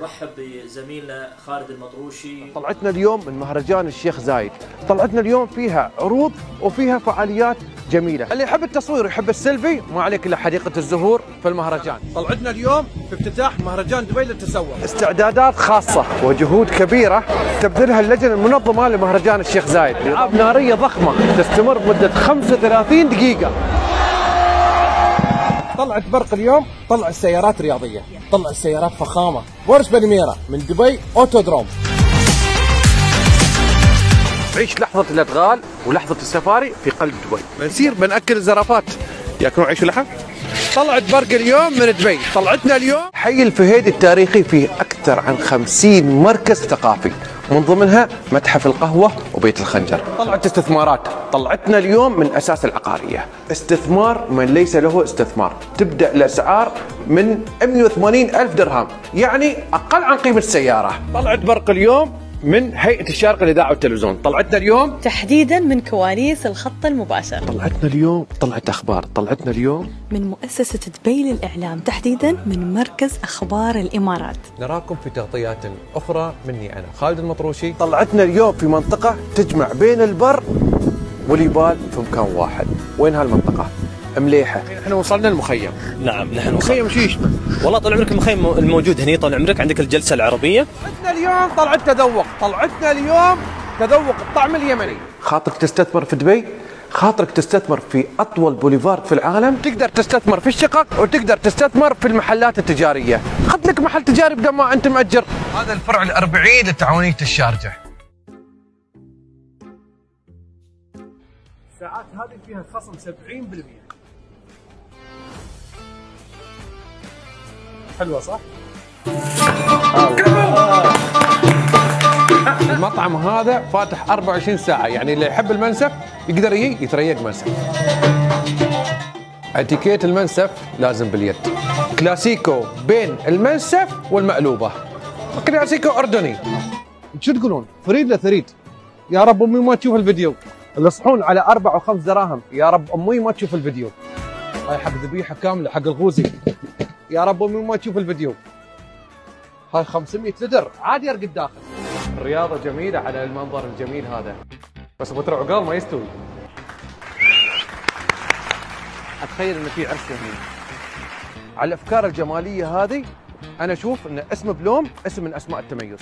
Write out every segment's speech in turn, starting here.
نرحب بزميلنا خالد المطروشي. طلعتنا اليوم من مهرجان الشيخ زايد. طلعتنا اليوم فيها عروض وفيها فعاليات جميلة. اللي يحب التصوير ويحب السيلفي ما عليك إلا حديقة الزهور في المهرجان. طلعتنا اليوم في افتتاح مهرجان دبي للتسوق. استعدادات خاصة وجهود كبيرة تبذلها اللجنة المنظمة لمهرجان الشيخ زايد. ألعاب نارية ضخمة تستمر مدة 35 دقيقة. طلعت برق اليوم طلع السيارات رياضية طلع السيارات فخامة. بورش بالميرا من دبي أوتودروم. عيش لحظة الأدغال ولحظة السفاري في قلب دبي. بنسير بنأكل الزرافات. ياكلون عيش ولحم؟ طلعت برق اليوم من دبي. طلعتنا اليوم. حي الفهيد التاريخي فيه أكثر عن خمسين مركز ثقافي. من ضمنها متحف القهوة وبيت الخنجر. طلعت استثمارات. طلعتنا اليوم من أساس العقارية. استثمار من ليس له استثمار. تبدأ الأسعار من 180 ألف درهم يعني أقل عن قيمة السيارة. طلعت برق اليوم من هيئة الشارقة للإذاعة والتلفزيون. طلعتنا اليوم. تحديدا من كواليس الخط المباشر. طلعتنا اليوم. طلعت أخبار. طلعتنا اليوم. من مؤسسة دبي للإعلام تحديدا من مركز أخبار الإمارات. نراكم في تغطيات أخرى مني أنا خالد المطروشي. طلعتنا اليوم في منطقة تجمع بين البر واليبال في مكان واحد. وين هالمنطقة؟ مليحة. إحنا وصلنا المخيم. نعم نحن وصلنا. مخيم شو يشبه؟ والله طال عمرك المخيم الموجود هنا طال عمرك عندك الجلسة العربية. طلعتنا اليوم طلعت تذوق. طلعتنا اليوم تذوق الطعم اليمني. خاطرك تستثمر في دبي خاطرك تستثمر في أطول بوليفارد في العالم. تقدر تستثمر في الشقق وتقدر تستثمر في المحلات التجارية. خذ لك محل تجاري بدل ما أنت مأجر. هذا الفرع الأربعين لتعاونية الشارجة. الساعات هذه فيها خصم 70% حلوة صح؟ المطعم هذا فاتح 24 ساعة يعني اللي يحب المنسف يقدر يجي يتريق منسف. اتيكيت المنسف لازم باليد. كلاسيكو بين المنسف والمقلوبة. كلاسيكو أردني. شو تقولون؟ فريد لثريد يا رب أمي ما تشوف الفيديو. الصحون على أربع وخمس دراهم. يا رب أمي ما تشوف الفيديو. هاي حق ذبيحة كاملة حق الغوزي. يا رب أمي ما تشوف الفيديو. هاي 500 لتر. عادي ارقد داخل. الرياضة جميلة على المنظر الجميل هذا. بس أبو ترى عقال ما يستوي. أتخيل إن في عرس هنا. على الأفكار الجمالية هذه أنا أشوف إن اسم بلوم اسم من أسماء التميز.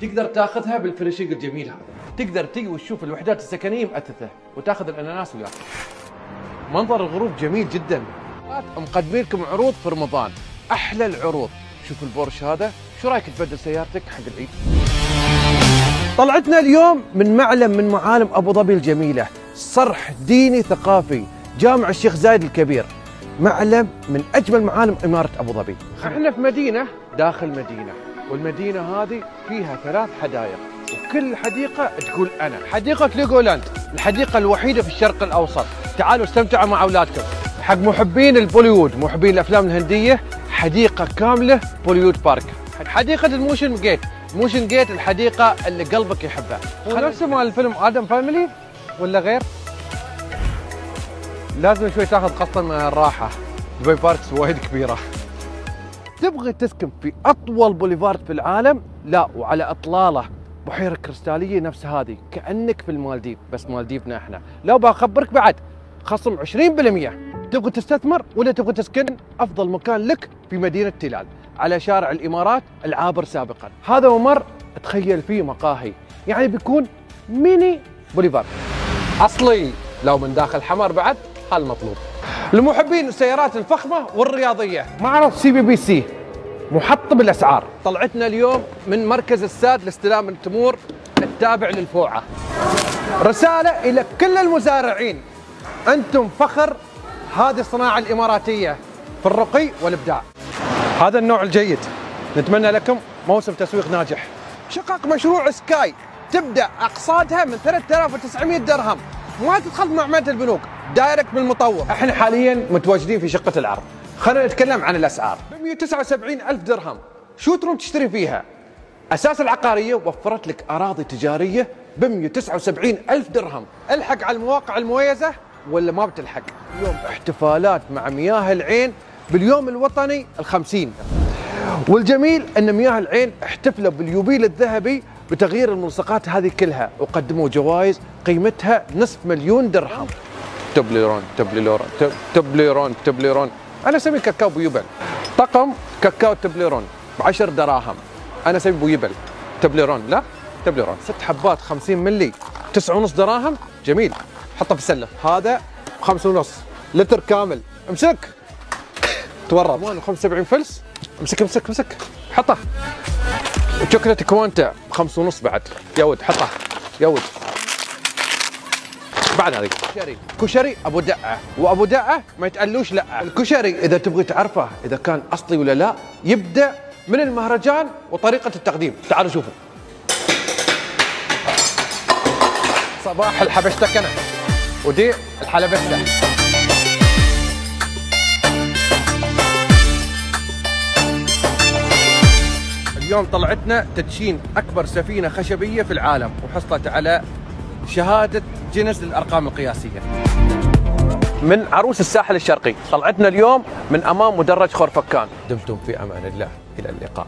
تقدر تاخذها بالفريشيق الجميل هذا. تقدر تجي وتشوف الوحدات السكنية مأثثة وتاخذ الأناناس وياك. منظر الغروب جميل جدا. مقدمين لكم عروض في رمضان. أحلى العروض. شوف البورش هذا. شو رأيك تبدل سيارتك حق العيد؟ طلعتنا اليوم من معلم من معالم أبو ظبي الجميلة صرح ديني ثقافي جامع الشيخ زايد الكبير. معلم من أجمل معالم إمارة أبو ظبي. إحنا في مدينة داخل مدينة والمدينة هذه فيها ثلاث حدائق وكل حديقة تقول أنا. حديقة Legoland الحديقة الوحيدة في الشرق الأوسط. تعالوا استمتعوا مع أولادكم. حق محبين البوليوود محبين الأفلام الهندية حديقة كاملة Bollywood Park. حديقة ال Motiongate Motiongate الحديقة اللي قلبك يحبها. نفس مال الفيلم Addams Family ولا غير؟ لازم شوي تاخذ قسطا من الراحة. دبي Parks وايد كبيرة. تبغي تسكن في أطول بوليفارد في العالم؟ لا وعلى إطلالة. بحيرة كريستالية نفس هذه كأنك في المالديف. بس مالديفنا إحنا. لو بخبرك بعد. خصم 20% تبغى تستثمر ولا تبغى تسكن أفضل مكان لك في مدينة تلال على شارع الإمارات العابر سابقا. هذا ممر تخيل فيه مقاهي يعني بيكون ميني بوليفارد اصلي لو من داخل حمر بعد هالمطلوب لمحبين السيارات الفخمة والرياضية. معرض سي بي بي سي محطم الأسعار. طلعتنا اليوم من مركز الساد لاستلام التمور التابع للفوعة. رسالة إلى كل المزارعين. أنتم فخر هذه الصناعة الإماراتية في الرقي والإبداع. هذا النوع الجيد. نتمنى لكم موسم تسويق ناجح. شقق مشروع Sky. تبدأ اقساطها من 3900 درهم. ما تدخل مع معامله البنوك. direct بالمطور إحنا حاليا متواجدين في شقة العرض. خلينا نتكلم عن الأسعار. ب 179 ألف درهم. شو تروم تشتري فيها؟ أساس العقارية وفرت لك أراضي تجارية ب 179 ألف درهم. الحق على المواقع المميزة. ولا ما بتلحق. اليوم احتفالات مع مياه العين باليوم الوطني الخمسين. والجميل أن مياه العين احتفلوا باليوبيل الذهبي بتغيير الملصقات هذه كلها. وقدموا جوائز قيمتها نصف مليون درهم. تبليرون تبليرون تب- تبليرون تبليرون. أنا اسميه كاكاو بيوبل طقم كاكاو تبليرون ب 10 دراهم. أنا اسميه بيوبل تبليرون لا تبليرون. ست حبات 50 ملي 9 ونص دراهم. جميل. حطه في السلة. هذا خمسة ونص. لتر كامل. امسك. تورط. 75 فلس. امسك امسك امسك. حطه. وشوكولاتة كوانتا. بخمس ونص بعد. يا ود حطه. يا ود. بعد هذه. كشري. كشري أبو دعه وأبو دعه ما يتقلوش لأ. الكشري إذا تبغي تعرفه إذا كان أصلي ولا لأ يبدأ من المهرجان وطريقة التقديم. تعالوا شوفوا. صباح الحبشتكنة. ودي الحلبسه اليوم طلعتنا تدشين أكبر سفينة خشبية في العالم وحصلت على شهادة جينيس للأرقام القياسية. من عروس الساحل الشرقي طلعتنا اليوم من أمام مدرج خرفكان. دمتم في أمان الله إلى اللقاء.